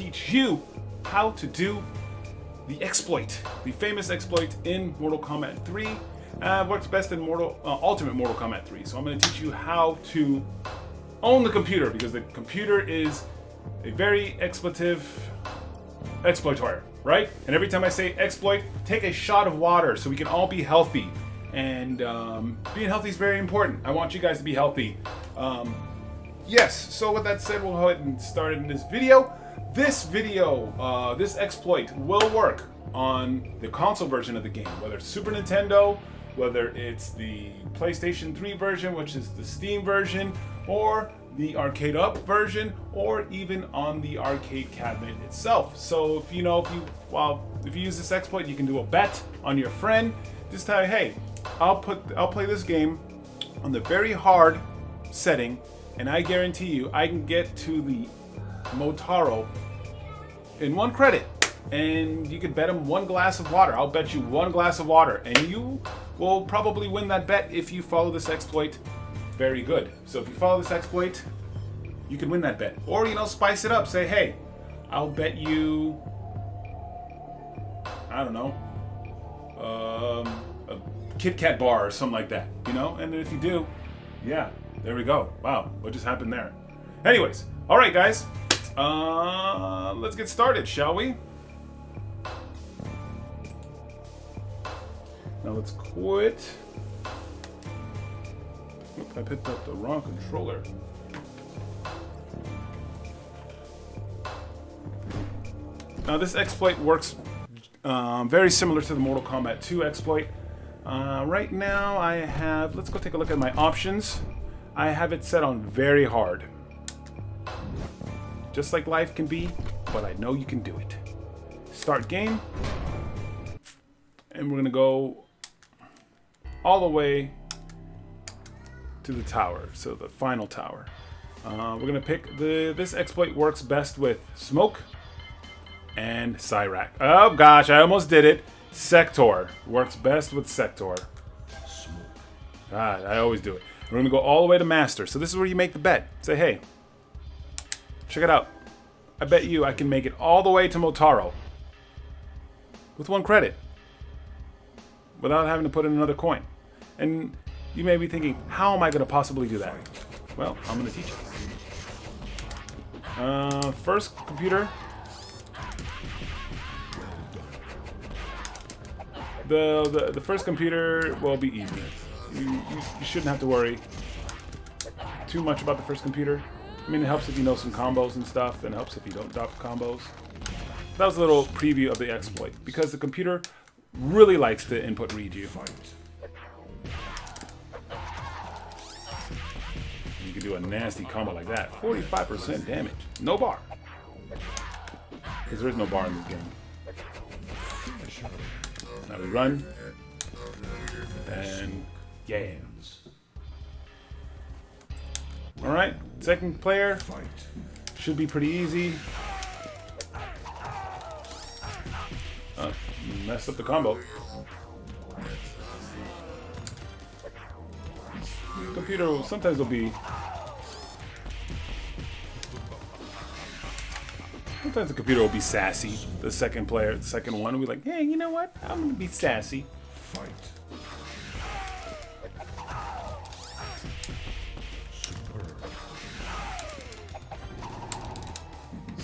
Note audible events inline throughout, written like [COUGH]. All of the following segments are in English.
teach you how to do the exploit, the famous exploit in Mortal Kombat 3. Uh, works best in Mortal uh, Ultimate Mortal Kombat 3. So I'm going to teach you how to own the computer because the computer is a very expletive exploiter, right? And every time I say exploit, take a shot of water so we can all be healthy. And um, being healthy is very important. I want you guys to be healthy. Um, yes, so with that said, we'll go ahead and start in this video. This video, uh, this exploit will work on the console version of the game, whether it's Super Nintendo, whether it's the PlayStation 3 version, which is the Steam version, or the arcade up version, or even on the arcade cabinet itself. So if you know, if you well, if you use this exploit, you can do a bet on your friend. Just tell, hey, I'll put, I'll play this game on the very hard setting, and I guarantee you, I can get to the Motaro in one credit. And you could bet him one glass of water. I'll bet you one glass of water, and you will probably win that bet if you follow this exploit very good. So if you follow this exploit, you can win that bet. Or, you know, spice it up. Say, hey, I'll bet you, I don't know, um, a Kit Kat bar or something like that, you know? And if you do, yeah, there we go. Wow, what just happened there? Anyways, all right, guys, uh, let's get started, shall we? Now let's quit. Oop, I picked up the wrong controller. Now this exploit works um, very similar to the Mortal Kombat 2 exploit. Uh, right now I have, let's go take a look at my options. I have it set on very hard. Just like life can be, but I know you can do it. Start game. And we're gonna go all the way to the tower, so the final tower. Uh, we're gonna pick the. This exploit works best with smoke and Cyrax. Oh gosh, I almost did it. Sector works best with Sector. Ah, I always do it. We're gonna go all the way to Master. So this is where you make the bet. Say, hey, check it out. I bet you I can make it all the way to Motaro with one credit without having to put in another coin. And you may be thinking, how am I going to possibly do that? Well, I'm going to teach you. Uh, first computer. The, the, the first computer will be easy. You, you, you shouldn't have to worry too much about the first computer. I mean, it helps if you know some combos and stuff, and it helps if you don't drop combos. That was a little preview of the exploit, because the computer really likes to input read you. You can do a nasty combo like that. 45% damage. No bar. Because there is no bar in this game. Now we run. And yeah. Alright, second player. Should be pretty easy. Uh, messed up the combo. Computer sometimes will be Sometimes the computer will be sassy. The second player, the second one will be like, hey, you know what? I'm gonna be sassy.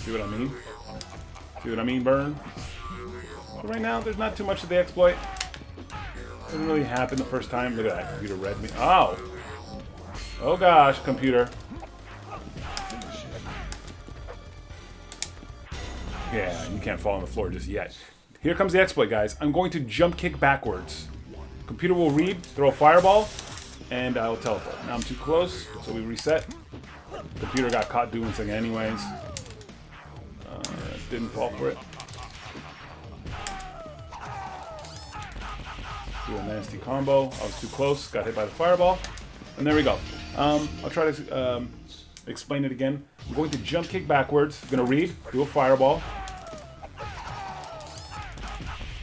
See what I mean? See what I mean, Burn? But right now, there's not too much of the exploit. Didn't really happen the first time. Look at that, computer read me. Oh! Oh gosh, computer. Yeah, you can't fall on the floor just yet. Here comes the exploit, guys. I'm going to jump kick backwards. Computer will read, throw a fireball, and I will teleport. Now I'm too close, so we reset. Computer got caught doing something anyways. Didn't fall for it. Do a nasty combo. I was too close, got hit by the fireball. And there we go. Um, I'll try to um, explain it again. I'm going to jump kick backwards. I'm going to read, do a fireball.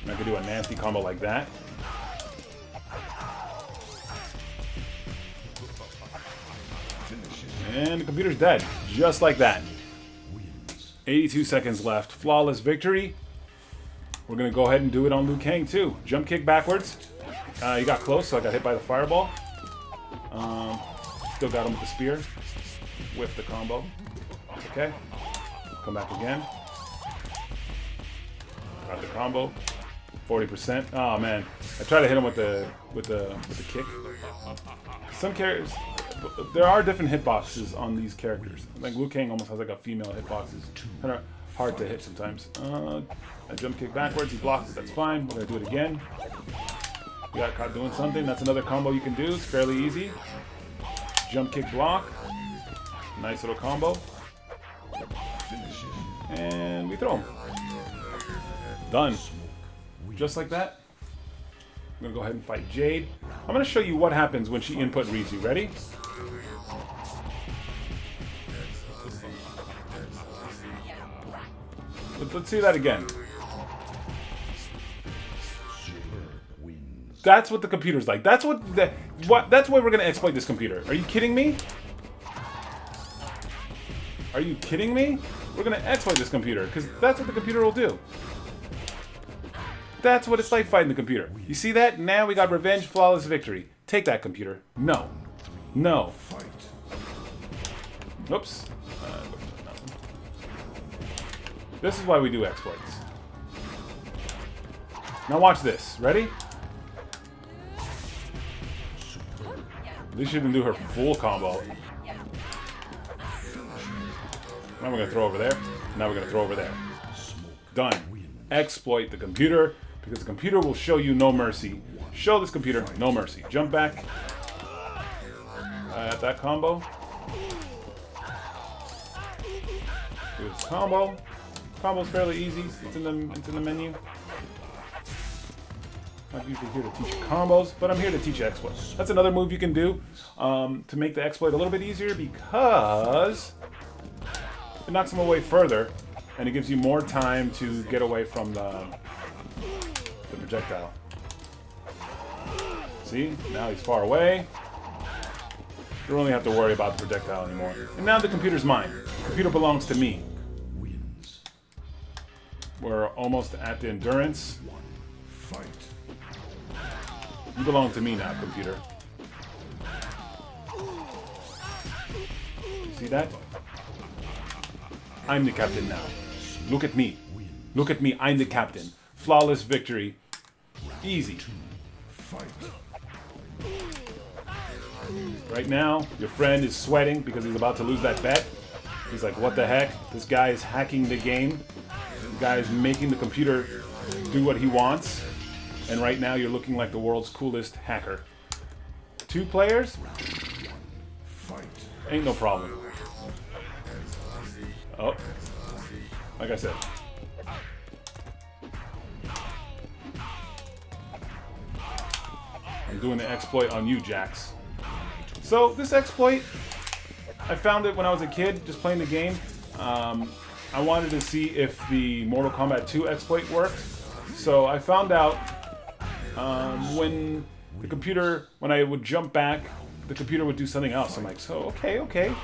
And I can do a nasty combo like that. And the computer's dead, just like that. 82 seconds left. Flawless victory. We're going to go ahead and do it on Liu Kang too. Jump kick backwards. Uh, he got close, so I got hit by the fireball. Um, still got him with the spear. With the combo. Okay. Come back again. Got the combo. 40%. Oh man. I tried to hit him with the with the with the kick. Some characters there are different hitboxes on these characters. Like Liu Kang almost has like a female hitbox. It's kind of hard to hit sometimes. Uh, I jump kick backwards, he blocks it, that's fine. We're gonna do it again. You got caught doing something. That's another combo you can do. It's fairly easy. Jump kick block. Nice little combo. And we throw him. Done. Just like that. I'm gonna go ahead and fight Jade. I'm gonna show you what happens when she input reads. Ready? Let's see that again. That's what the computer's like. That's what the what that's why we're gonna exploit this computer. Are you kidding me? Are you kidding me? We're gonna exploit this computer, because that's what the computer will do. That's what it's like fighting the computer. You see that? Now we got revenge, flawless victory. Take that, computer. No. No. Oops. Uh, this is why we do exploits. Now watch this. Ready? At least she didn't do her full combo. Now we're going to throw over there. Now we're going to throw over there. Done. Exploit the computer because the computer will show you no mercy. Show this computer no mercy. Jump back. At that combo. Do this combo. Combo's fairly easy. It's in the it's in the menu. Not usually here to teach combos, but I'm here to teach exploits. That's another move you can do um, to make the exploit a little bit easier because it knocks them away further, and it gives you more time to get away from the, the projectile. See? Now he's far away. You don't really have to worry about the projectile anymore. And now the computer's mine. The computer belongs to me. We're almost at the endurance. Fight. You belong to me now, computer. You see that? I'm the captain now. Look at me. Look at me, I'm the captain. Flawless victory. Easy. Right now, your friend is sweating because he's about to lose that bet. He's like, what the heck? This guy is hacking the game. The guy is making the computer do what he wants. And right now, you're looking like the world's coolest hacker. Two players? Ain't no problem. Oh. Like I said. I'm doing the exploit on you, Jax. So, this exploit, I found it when I was a kid, just playing the game. Um, I wanted to see if the Mortal Kombat 2 exploit worked. So, I found out um, when the computer, when I would jump back, the computer would do something else. I'm like, so, okay, okay,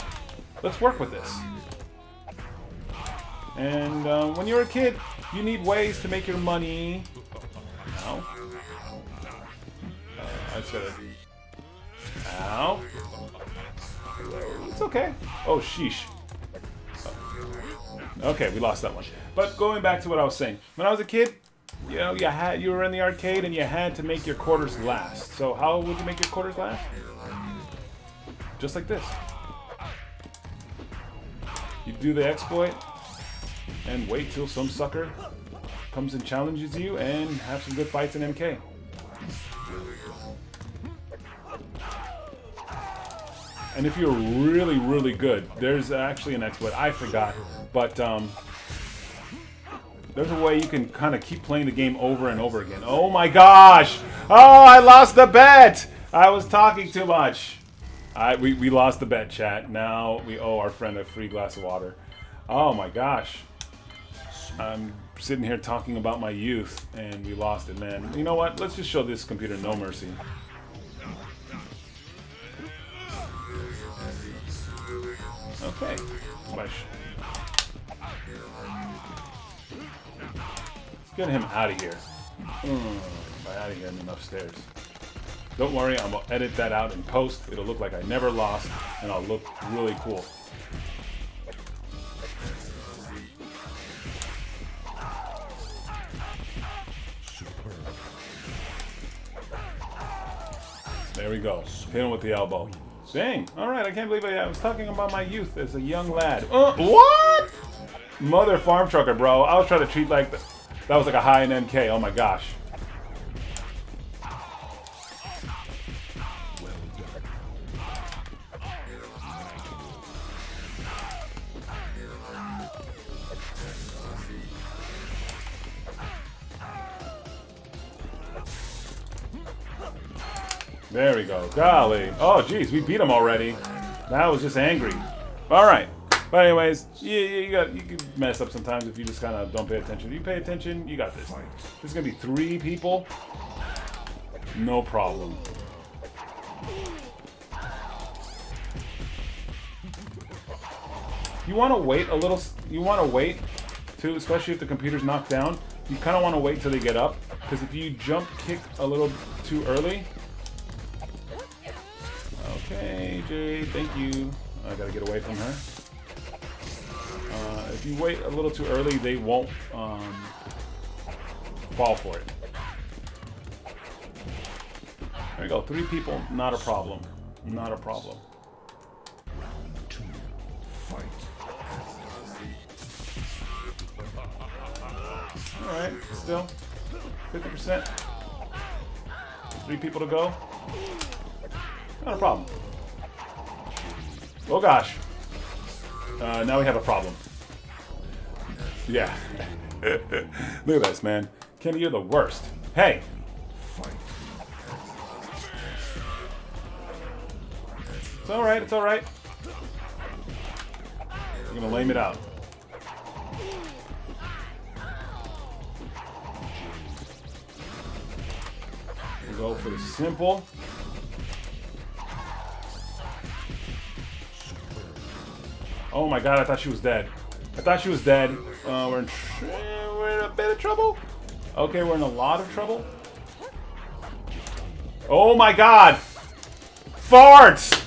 let's work with this. And uh, when you're a kid, you need ways to make your money. Ow. Uh, I gotta... It's okay. Oh, sheesh. Okay, we lost that one. But going back to what I was saying. When I was a kid, you know, you had you were in the arcade and you had to make your quarters last. So how would you make your quarters last? Just like this. You do the exploit, and wait till some sucker comes and challenges you and have some good fights in MK. And if you're really, really good, there's actually an exploit. I forgot, but um, there's a way you can kind of keep playing the game over and over again. Oh my gosh! Oh, I lost the bet! I was talking too much. I, we, we lost the bet, chat. Now we owe our friend a free glass of water. Oh my gosh. I'm sitting here talking about my youth, and we lost it, man. You know what? Let's just show this computer no mercy. Okay. Let's get him out of here. Mm, by out of here, I mean upstairs. Don't worry, I'm gonna edit that out in post. It'll look like I never lost, and I'll look really cool. There we go. Hit him with the elbow. Dang. All right. I can't believe I, I was talking about my youth as a young lad. Uh, what? Mother farm trucker, bro. I was trying to treat like the, that was like a high end MK. Oh my gosh. Golly. Oh, geez, we beat him already. That was just angry. All right. But anyways, you, you got you can mess up sometimes if you just kind of don't pay attention. If you pay attention, you got this. There's gonna be three people. No problem. You want to wait a little. You want to wait too, especially if the computer's knocked down. You kind of want to wait till they get up, because if you jump kick a little too early, Jade, thank you. I gotta get away from her. Uh, if you wait a little too early, they won't um, fall for it. There we go. Three people, not a problem. Not a problem. Alright, still. 50%. Three people to go. Not a problem. Oh gosh. Uh, now we have a problem. Yeah. [LAUGHS] Look at this, man. Kenny, you're the worst. Hey! It's alright, it's alright. We're gonna lame it out. go for the simple. Oh my god, I thought she was dead. I thought she was dead. Uh, we're, in we're in a bit of trouble. Okay, we're in a lot of trouble. Oh my god! Farts!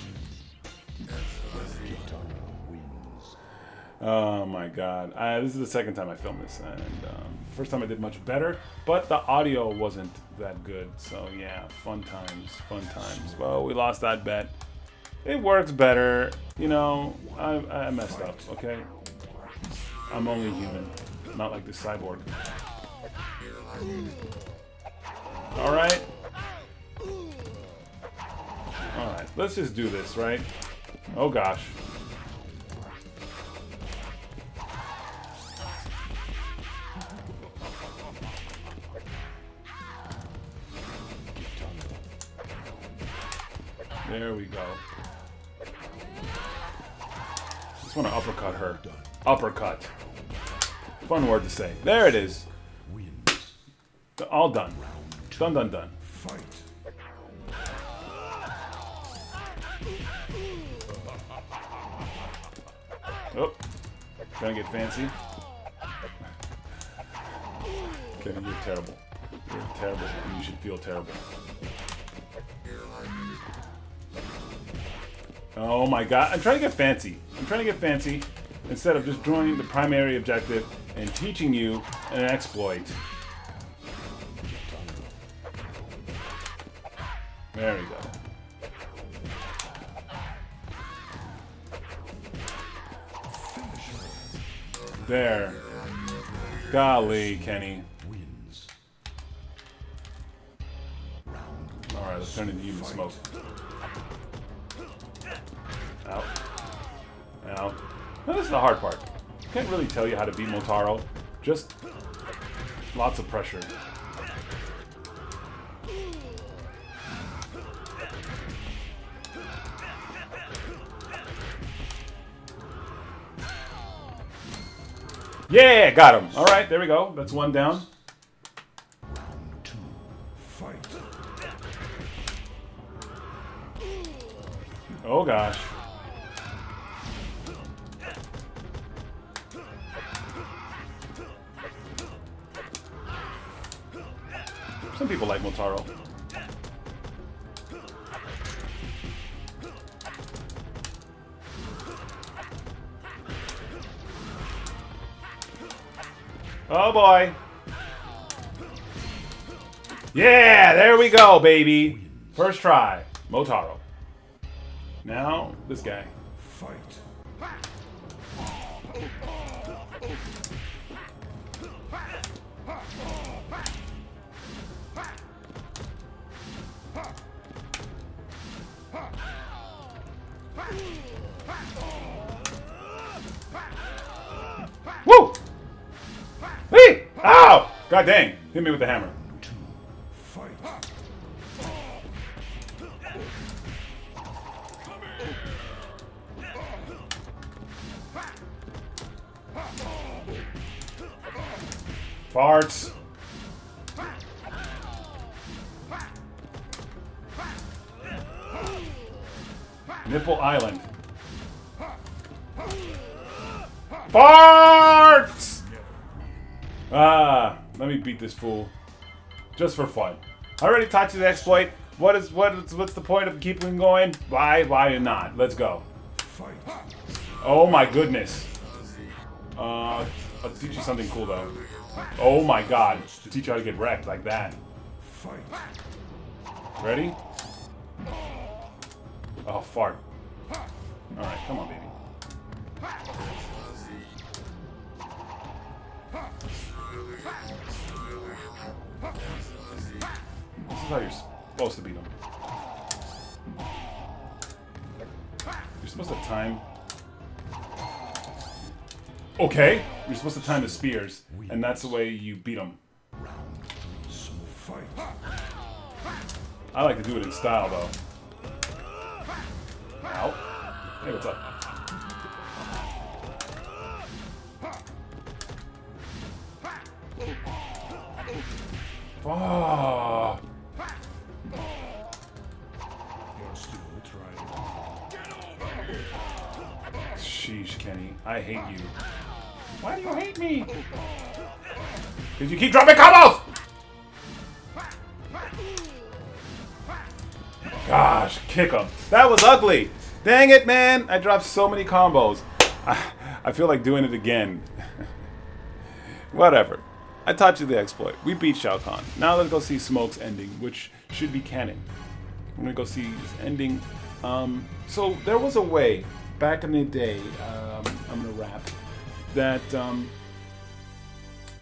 Oh my god. Uh, this is the second time I filmed this, and um, first time I did much better, but the audio wasn't that good. So yeah, fun times, fun times. Well, we lost that bet. It works better. You know, I, I messed up, okay? I'm only human, not like this cyborg. Alright? Alright, let's just do this, right? Oh gosh. Uppercut. Fun word to say. There it is. All done. Done, done, done. Oh, trying to get fancy. Kevin, you're terrible. You're terrible, you should feel terrible. Oh my god, I'm trying to get fancy. I'm trying to get fancy instead of just drawing the primary objective and teaching you an exploit. There we go. There. Golly, Kenny. Alright, let's turn into human smoke. Now, this is the hard part. Can't really tell you how to beat Motaro. Just lots of pressure. Yeah, got him. All right, there we go. That's one down. Oh gosh. People like Motaro. Oh boy. Yeah, there we go, baby. First try. Motaro. Now, this guy. Fight. God dang. Hit me with the hammer. Farts. Nipple Island. Farts! Ah, let me beat this fool. Just for fun. I already taught you the exploit. What is what is what's the point of keeping going? Why why not? Let's go. Oh my goodness. Uh, I'll teach you something cool though. Oh my god. To teach you how to get wrecked like that. Ready? Oh, fart. Alright, come on, baby. How you're supposed to beat them. You're supposed to time. Okay, you're supposed to time the spears, and that's the way you beat them. I like to do it in style, though. Ow. Hey, what's up? Oh, I hate you. Why do you hate me? Because you keep dropping combos! Gosh, kick him. That was ugly. Dang it, man. I dropped so many combos. I, feel like doing it again. [LAUGHS] Whatever. I taught you the exploit. We beat Shao Kahn. Now let's go see Smoke's ending, which should be canon. I'm gonna go see his ending. Um, so there was a way back in the day. Um, I'm gonna wrap that um,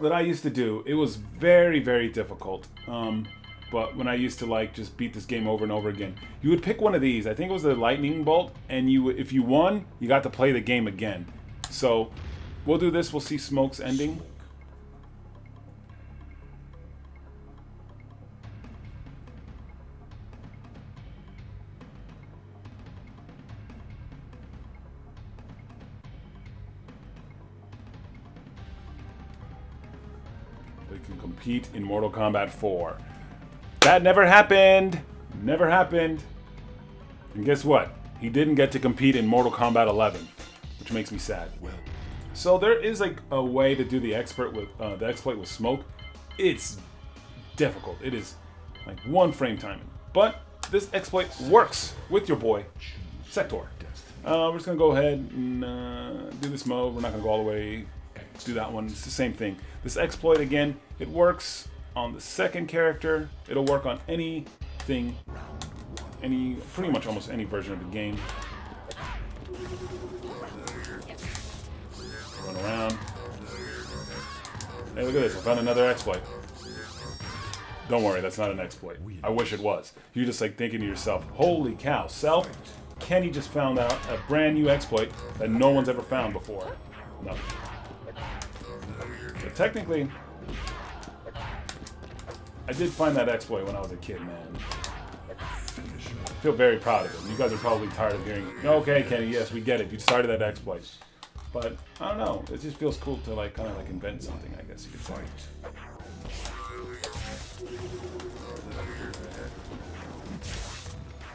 that I used to do. It was very very difficult. Um, but when I used to like just beat this game over and over again, you would pick one of these. I think it was the lightning bolt, and you if you won, you got to play the game again. So we'll do this. We'll see Smoke's ending. Compete in Mortal Kombat 4. That never happened. Never happened. And guess what? He didn't get to compete in Mortal Kombat 11, which makes me sad. So there is like a way to do the expert with uh, the exploit with smoke. It's difficult. It is like one frame timing, but this exploit works with your boy Sector. Uh, we're just gonna go ahead and uh, do this mode. We're not gonna go all the way do that one. It's the same thing. This exploit again, it works on the second character. It'll work on anything, any pretty much almost any version of the game. Run around. Hey, look at this! I found another exploit. Don't worry, that's not an exploit. I wish it was. You're just like thinking to yourself, "Holy cow, self!" Kenny just found out a brand new exploit that no one's ever found before. No. So technically, I did find that exploit when I was a kid, man. I feel very proud of it. You guys are probably tired of hearing, okay, Kenny, yes, we get it. You started that exploit. But, I don't know. It just feels cool to, like, kind of, like, invent something, I guess you could say.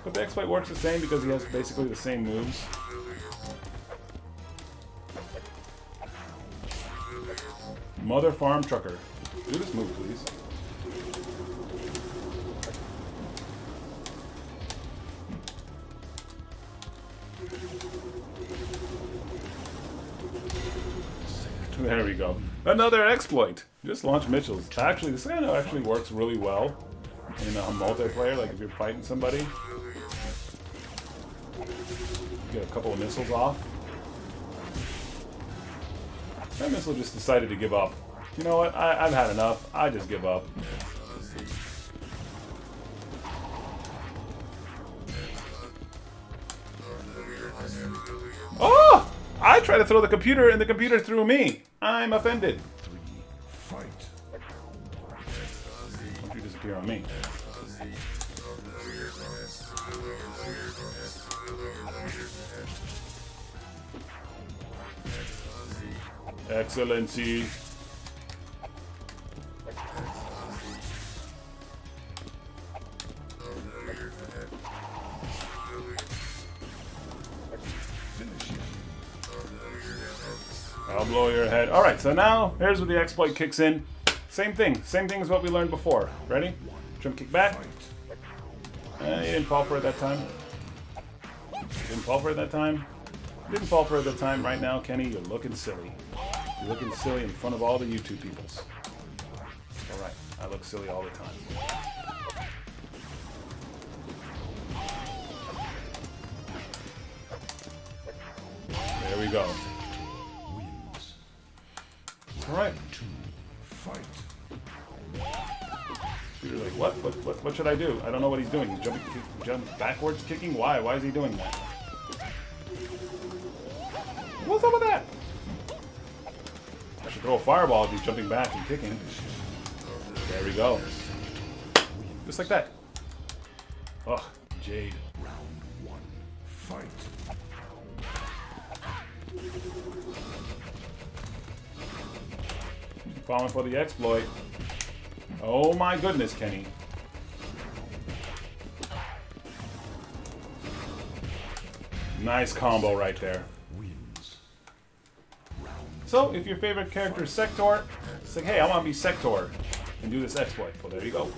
But the exploit works the same because he has basically the same moves. Mother Farm Trucker. Do this move, please. There we go. Another exploit. Just launch missiles. Actually, this kind of actually works really well in a multiplayer, like if you're fighting somebody. Get a couple of missiles off. That missile just decided to give up. You know what? I, I've had enough. I just give up. Oh! I tried to throw the computer and the computer threw me. I'm offended. Don't you disappear on me. Excellency. I'll blow your head. All right, so now here's where the exploit kicks in. Same thing, same thing as what we learned before. Ready? Jump kick back. Uh, you didn't fall for it that time. Didn't fall for it that time. Didn't fall for it that time. Right now, Kenny, you're looking silly. You're looking silly in front of all the YouTube peoples. All right, I look silly all the time. There we go. Wins. All right. Two. Fight. You're like, what? What, what? what should I do? I don't know what he's doing. Jumping, jump backwards kicking? Why? Why is he doing that? Throw a fireball if he's jumping back and kicking. There we go. Just like that. Ugh, Jade. Round one. Fight. Falling for the exploit. Oh my goodness, Kenny. Nice combo right there. So, if your favorite character is Sector, like, hey, I want to be Sector and do this exploit. Well, there you go.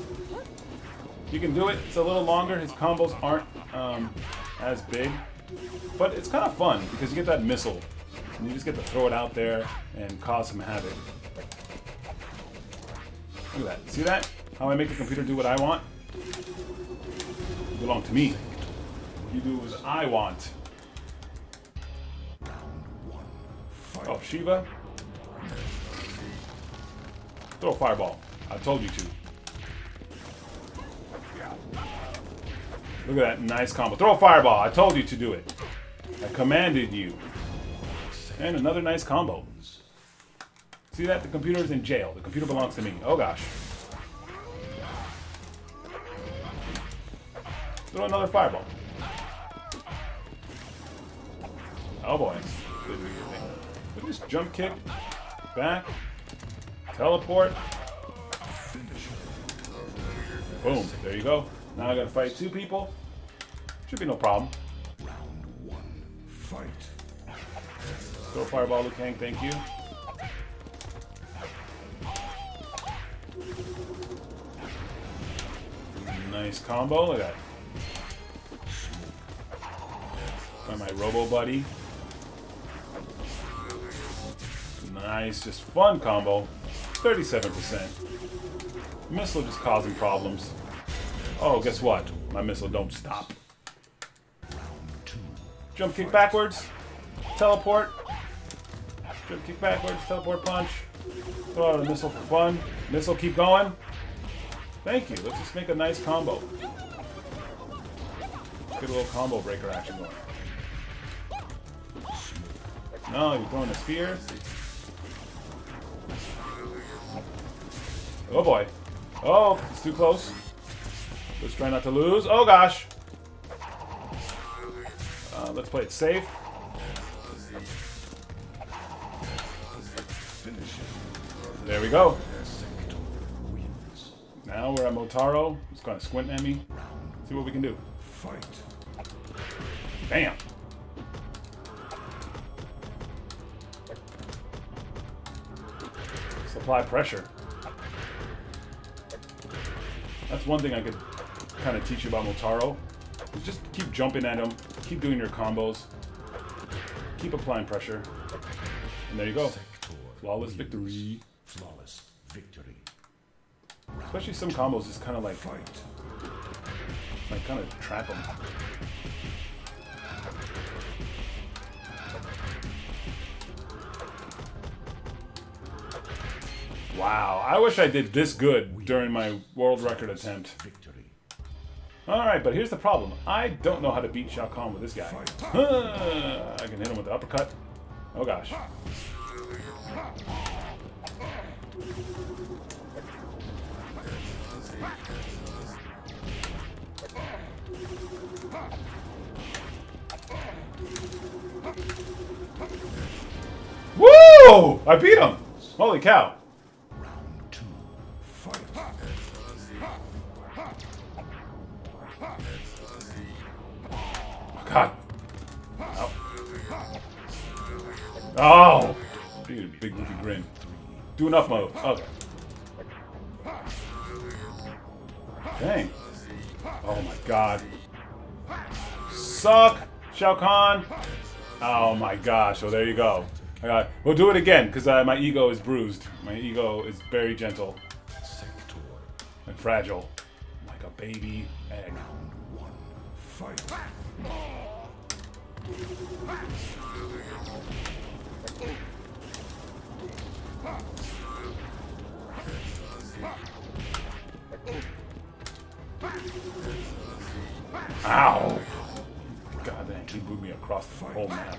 You can do it. It's a little longer. His combos aren't um, as big, but it's kind of fun because you get that missile, and you just get to throw it out there and cause some havoc. Look at that. See that? How I make the computer do what I want? You belong to me. You do as I want. Oh, Sheeva. Throw a fireball. I told you to. Look at that nice combo. Throw a fireball. I told you to do it. I commanded you. And another nice combo. See that? The computer is in jail. The computer belongs to me. Oh gosh. Throw another fireball. Oh boy. This jump kick. Back. Teleport. Boom. There you go. Now I gotta fight two people. Should be no problem. Round one. Fight. A fireball, Liu Kang. Thank you. Nice combo. Look at that. Find my Robo Buddy. Nice, just fun combo. 37%. Missile just causing problems. Oh, guess what? My missile don't stop. Jump kick backwards. Teleport. Jump kick backwards. Teleport punch. Throw out a missile for fun. Missile keep going. Thank you. Let's just make a nice combo. Get a little combo breaker action going. No, you're throwing a spear. Oh boy. Oh, it's too close. Let's try not to lose. Oh gosh. Uh, let's play it safe. There we go. Now we're at Motaro. He's gonna squint at me. See what we can do. Fight. Bam. Supply pressure. That's one thing I could kind of teach you about Motaro. Is just keep jumping at him, keep doing your combos, keep applying pressure, and there you go. Flawless victory. Flawless victory. Especially some combos just kind of like, like kind of trap them. Wow, I wish I did this good during my world record attempt. Alright, but here's the problem. I don't know how to beat Shao Kahn with this guy. [LAUGHS] I can hit him with the uppercut. Oh gosh. Woo! I beat him! Holy cow. Oh! Big, big goofy grin. Do enough mode. Okay. Dang. Oh my god. Suck! Shao Kahn! Oh my gosh. So there you go. I got, we'll do it again because uh, my ego is bruised. My ego is very gentle and fragile. Like a baby egg. Round one. Fight. Ow! God dang, he blew me across the whole map.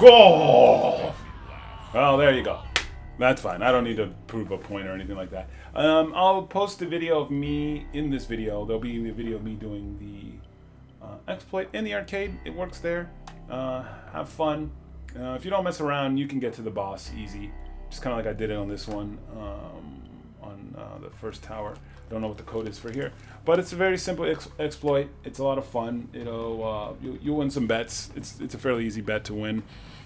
Go! Well, there you go. That's fine. I don't need to prove a point or anything like that. Um, I'll post a video of me in this video. There'll be a video of me doing the uh, exploit in the arcade. It works there. Uh, have fun. Uh, if you don't mess around, you can get to the boss easy. Just kind of like I did it on this one, um, on uh, the first tower. I don't know what the code is for here, but it's a very simple ex exploit. It's a lot of fun. It'll uh, you you win some bets. It's it's a fairly easy bet to win.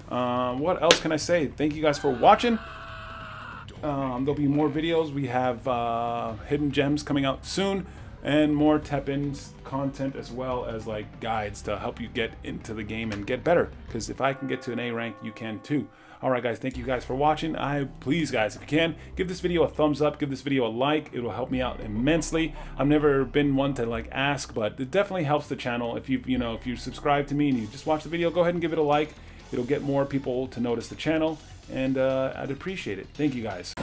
Um, what else can I say? Thank you guys for watching. Um, there'll be more videos. We have uh, hidden gems coming out soon, and more Teppen content as well as like guides to help you get into the game and get better. Because if I can get to an A rank, you can too. All right, guys. Thank you guys for watching. I please, guys, if you can, give this video a thumbs up. Give this video a like. It will help me out immensely. I've never been one to like ask, but it definitely helps the channel. If you you know if you subscribe to me and you just watch the video, go ahead and give it a like. It'll get more people to notice the channel, and uh, I'd appreciate it. Thank you guys.